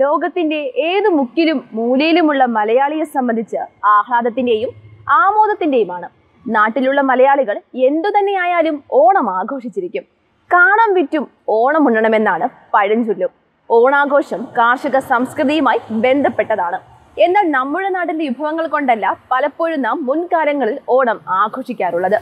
ലോകത്തിന്റെ ഏത് മുക്കിലും മൂലയിലുമുള്ള മലയാളിയെ സംബന്ധിച്ച് ആഹ്ലാദത്തിന്റെയും ആമോദത്തിന്റെയുമാണ്. നാട്ടിലുള്ള മലയാളികൾ എന്തു തന്നെയായാലും ഓണം ആഘോഷിച്ചിരിക്കും. കാണാൻ വിറ്റും ഓണം ഉണ്ണണമെന്നാണ് പഴഞ്ചൊല്ലും. ഓണാഘോഷം കാർഷിക സംസ്കൃതിയുമായി ബന്ധപ്പെട്ടതാണ്. എന്നാൽ നമ്മുടെ നാട്ടിലെ വിഭവങ്ങൾ കൊണ്ടല്ല പലപ്പോഴും നാം മുൻകാലങ്ങളിൽ ഓണം ആഘോഷിക്കാറുള്ളത്.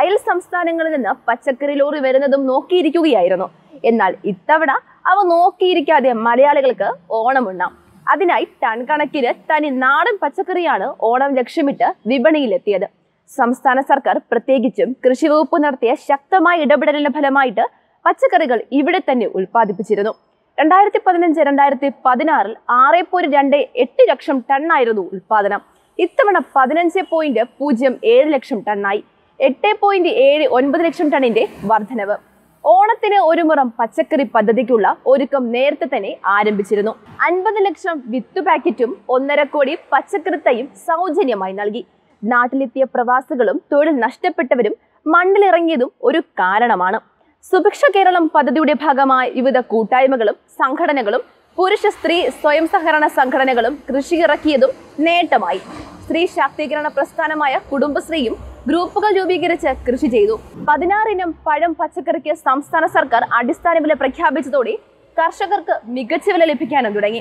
അയൽ സംസ്ഥാനങ്ങളിൽ നിന്ന് പച്ചക്കറി ലോറി വരുന്നതും നോക്കിയിരിക്കുകയായിരുന്നു. എന്നാൽ ഇത്തവണ അവ നോക്കിയിരിക്കാതെ മലയാളികൾക്ക് ഓണം ഉണ്ണാം. അതിനായി ടൺ കണക്കിന് തനി നാടൻ പച്ചക്കറിയാണ് ഓണം ലക്ഷ്യമിട്ട് വിപണിയിലെത്തിയത്. സംസ്ഥാന സർക്കാർ പ്രത്യേകിച്ചും കൃഷി വകുപ്പ് നടത്തിയ ശക്തമായ ഇടപെടലിന്റെ ഫലമായിട്ട് പച്ചക്കറികൾ ഇവിടെ തന്നെ ഉൽപ്പാദിപ്പിച്ചിരുന്നു. രണ്ടായിരത്തി പതിനഞ്ച് രണ്ടായിരത്തി പതിനാറിൽ ആറ് പോയിന്റ് രണ്ട് എട്ട് ലക്ഷം ടണ്ണായിരുന്നു ഉൽപാദനം ഇത്തവണ പതിനഞ്ച് പോയിന്റ് പൂജ്യം ഏഴ് ലക്ഷം ടണ്ണായി എട്ട് പോയിന്റ് ഏഴ് ഒൻപത് ലക്ഷം ടണ്ണിന്റെ വർധനവ്. ഓണത്തിന് ഒരു മുറം പച്ചക്കറി പദ്ധതിക്കുള്ള ഒരുക്കം നേരത്തെ തന്നെ ആരംഭിച്ചിരുന്നു. അൻപത് ലക്ഷം വിത്ത് പാക്കറ്റും ഒന്നര കോടി പച്ചക്കറി തൈയും സൗജന്യമായി നൽകി. നാട്ടിലെത്തിയ പ്രവാസികളും തൊഴിൽ നഷ്ടപ്പെട്ടവരും മണ്ണിലിറങ്ങിയതും ഒരു കാരണമാണ്. സുഭിക്ഷ കേരളം പദ്ധതിയുടെ ഭാഗമായ വിവിധ കൂട്ടായ്മകളും സംഘടനകളും പുരുഷ സ്ത്രീ സ്വയം സഹകരണ സംഘടനകളും കൃഷി ഇറക്കിയതും നേട്ടമായി. സ്ത്രീ ശാക്തീകരണ പ്രസ്ഥാനമായ കുടുംബശ്രീയും ഗ്രൂപ്പുകൾ രൂപീകരിച്ച് കൃഷി ചെയ്തു. പതിനാറിനം പഴം പച്ചക്കറിക്ക് സംസ്ഥാന സർക്കാർ അടിസ്ഥാന വില പ്രഖ്യാപിച്ചതോടെ കർഷകർക്ക് മികച്ച വില ലഭിക്കാനും തുടങ്ങി.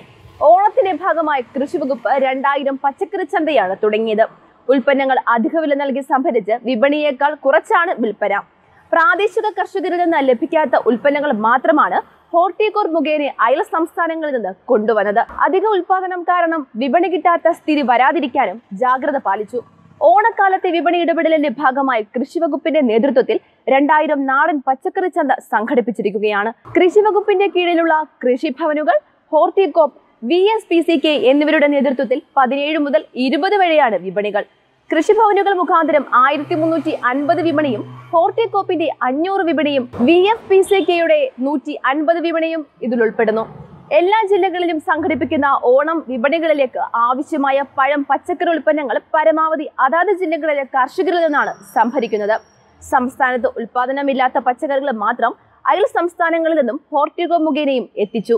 ഓണത്തിന്റെ ഭാഗമായി കൃഷി വകുപ്പ് രണ്ടായിരം പച്ചക്കറി ചന്തയാണ് തുടങ്ങിയത്. ഉൽപ്പന്നങ്ങൾ അധിക വില നൽകി സംഭരിച്ച് വിപണിയേക്കാൾ കുറച്ചാണ് വിൽപ്പന. പ്രാദേശിക കർഷകരിൽ നിന്ന് ലഭിക്കാത്ത ഉൽപ്പന്നങ്ങൾ മാത്രമാണ് ഹോർട്ടിക്കോർ മുഖേന അയൽ സംസ്ഥാനങ്ങളിൽ നിന്ന് കൊണ്ടുവന്നത്. അധിക ഉൽപാദനം കാരണം വിപണി കിട്ടാത്ത സ്ഥിതി വരാതിരിക്കാനും ജാഗ്രത പാലിച്ചു. ഓണക്കാലത്തെ വിപണി ഇടപെടലിന്റെ ഭാഗമായി കൃഷിവകുപ്പിന്റെ നേതൃത്വത്തിൽ രണ്ടായിരം നാടൻ പച്ചക്കറി ചന്ത സംഘടിപ്പിച്ചിരിക്കുകയാണ്. കൃഷിവകുപ്പിന്റെ കീഴിലുള്ള കൃഷിഭവനുകൾ Horticorp V S P C K എന്നിവരുടെ നേതൃത്വത്തിൽ പതിനേഴ് മുതൽ ഇരുപത് വരെയാണ് വിപണികൾ. കൃഷിഭവനുകൾ മുഖാന്തരം ആയിരത്തി മുന്നൂറ്റി അൻപത് വിപണിയും ഹോർട്ടികോപ്പിന്റെ അഞ്ഞൂറ് വിപണിയും വി എഫ് പി സി കെയുടെ നൂറ്റി അൻപത് വിപണിയും ഇതിൽ ഉൾപ്പെടുന്നു. എല്ലാ ജില്ലകളിലും സംഘടിപ്പിക്കുന്ന ഓണം വിപണികളിലേക്ക് ആവശ്യമായ പഴം പച്ചക്കറി ഉൽപ്പന്നങ്ങൾ പരമാവധി അതാത് ജില്ലകളിലെ കർഷകരിൽ നിന്നാണ് സംഭരിക്കുന്നത്. സംസ്ഥാനത്ത് ഉൽപാദനമില്ലാത്ത പച്ചക്കറികൾ മാത്രം അയൽ സംസ്ഥാനങ്ങളിൽ നിന്നും ഹോർട്ടികോ മുഖേനയും എത്തിച്ചു.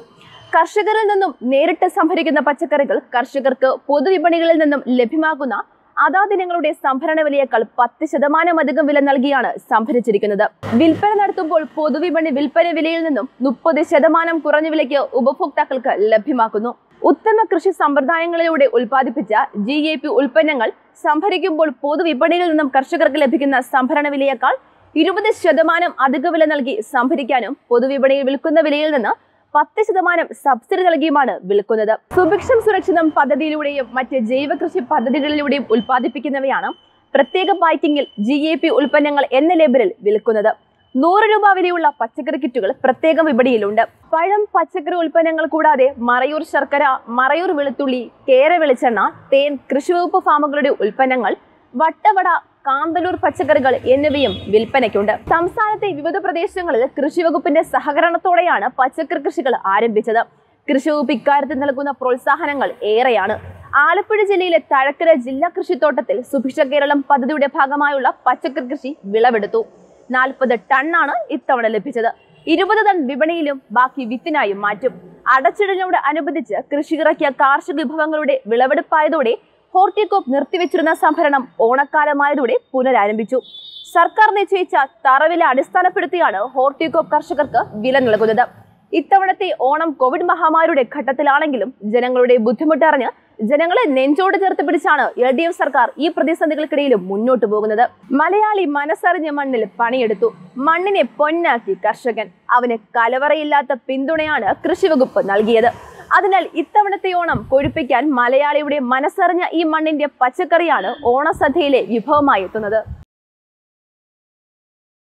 കർഷകരിൽ നിന്നും നേരിട്ട് സംഭരിക്കുന്ന പച്ചക്കറികൾ കർഷകർക്ക് പൊതുവിപണികളിൽ നിന്നും ലഭ്യമാകുന്ന അതാദിനങ്ങളുടെ സംഭരണ വിലയേക്കാൾ പത്ത് ശതമാനം അധികം വില നൽകിയാണ് സംഭരിച്ചിരിക്കുന്നത്. വിൽപ്പന നടത്തുമ്പോൾ പൊതുവിപണി വിൽപ്പന വിലയിൽ നിന്നും മുപ്പത് ശതമാനം കുറഞ്ഞ വിലയ്ക്ക് ഉപഭോക്താക്കൾക്ക് ലഭ്യമാക്കുന്നു. ഉത്തമ കൃഷി സമ്പ്രദായങ്ങളിലൂടെ ഉൽപ്പാദിപ്പിച്ച ജി എ പി ഉൽപ്പന്നങ്ങൾ സംഭരിക്കുമ്പോൾ പൊതുവിപണിയിൽ നിന്നും കർഷകർക്ക് ലഭിക്കുന്ന സംഭരണ വിലയേക്കാൾ ഇരുപത് ശതമാനം അധിക വില നൽകി സംഭരിക്കാനും പൊതുവിപണിയിൽ വിൽക്കുന്ന വിലയിൽ നിന്ന് പത്ത് ശതമാനം സബ്സിഡി നൽകിയുമാണ് വിൽക്കുന്നത്. സുഭിക്ഷം സുരക്ഷിതം പദ്ധതിയിലൂടെയും മറ്റ് ജൈവ കൃഷി പദ്ധതികളിലൂടെയും ഉൽപ്പാദിപ്പിക്കുന്നവയാണ് പ്രത്യേക പാക്കിങ്ങിൽ ജി എ പി ഉൽപ്പന്നങ്ങൾ എന്ന ലേബലിൽ വിൽക്കുന്നത്. നൂറ് രൂപ വിലയുള്ള പച്ചക്കറി കിറ്റുകൾ പ്രത്യേകം വിപണിയിലുണ്ട്. പഴം പച്ചക്കറി ഉൽപ്പന്നങ്ങൾ കൂടാതെ മറയൂർ ശർക്കര മറയൂർ വെളുത്തുള്ളി കേര വെളിച്ചെണ്ണ തേൻ കൃഷിവകുപ്പ് ഫാമുകളുടെ ഉൽപ്പന്നങ്ങൾ വട്ടവട കാന്തലൂർ പച്ചക്കറികൾ എന്നിവയും വിൽപ്പനയ്ക്കുണ്ട്. സംസ്ഥാനത്തെ വിവിധ പ്രദേശങ്ങളിൽ കൃഷിവകുപ്പിന്റെ സഹകരണത്തോടെയാണ് പച്ചക്കറി കൃഷികൾ ആരംഭിച്ചത്. കൃഷി വകുപ്പ് ഇക്കാര്യത്തിൽ നൽകുന്ന പ്രോത്സാഹനങ്ങൾ ഏറെയാണ്. ആലപ്പുഴ ജില്ലയിലെ തഴക്കര ജില്ലാ കൃഷിത്തോട്ടത്തിൽ സുഭിക്ഷ കേരളം പദ്ധതിയുടെ ഭാഗമായുള്ള പച്ചക്കറി കൃഷി വിളവെടുത്തു. നാൽപ്പത് ടണ്ണാണ് ഇത്തവണ ലഭിച്ചത്. ഇരുപത് ടൺ വിപണിയിലും ബാക്കി വിത്തിനായും മാറ്റും. അടച്ചിടലിനോട് അനുബന്ധിച്ച് കൃഷി ഇറക്കിയ കാർഷിക വിഭവങ്ങളുടെ വിളവെടുപ്പായതോടെ ഹോർട്ടികോപ്പ് നിർത്തിവെച്ചിരുന്ന സംഭരണം ഓണക്കാലമായതോടെ പുനരാരംഭിച്ചു. സർക്കാർ നിശ്ചയിച്ച തറവില അടിസ്ഥാനപ്പെടുത്തിയാണ് ഹോർട്ടികോപ്പ് കർഷകർക്ക് വില നൽകുന്നത്. ഇത്തവണത്തെ ഓണം കോവിഡ് മഹാമാരിയുടെ ഘട്ടത്തിലാണെങ്കിലും ജനങ്ങളുടെ ബുദ്ധിമുട്ടറിഞ്ഞ് ജനങ്ങളെ നെഞ്ചോട് ചേർത്ത് പിടിച്ചാണ് എൽ ഡി എഫ് സർക്കാർ ഈ പ്രതിസന്ധികൾക്കിടയിലും മുന്നോട്ട് പോകുന്നത്. മലയാളി മനസ്സറിഞ്ഞ മണ്ണിൽ പണിയെടുത്തു. മണ്ണിനെ പൊന്നാക്കി കർഷകൻ. അവന് കലവറയില്ലാത്ത പിന്തുണയാണ് കൃഷിവകുപ്പ് നൽകിയത്. അതിനാൽ ഇത്തവണത്തെ ഓണം കൊഴുപ്പിക്കാൻ മലയാളിയുടെ മനസ്സറിഞ്ഞ ഈ മണ്ണിന്റെ പച്ചക്കറിയാണ് ഓണസദ്യയിലെ വിഭവമായി എത്തുന്നത്